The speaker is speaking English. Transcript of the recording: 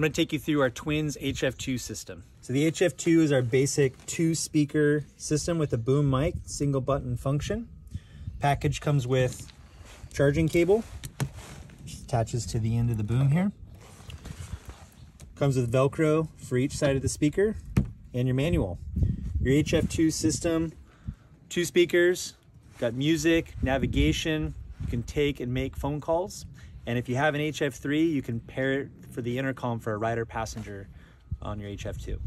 I'm gonna take you through our Twiins HF2 system. So the HF2 is our basic two speaker system with a boom mic, single button function. Package comes with charging cable, which attaches to the end of the boom here. Comes with Velcro for each side of the speaker and your manual. Your HF2 system, two speakers, got music, navigation, you can take and make phone calls. And if you have an HF3, you can pair it for the intercom for a rider passenger on your HF2.